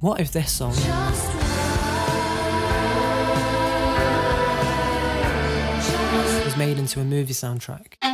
What if this song was made into a movie soundtrack?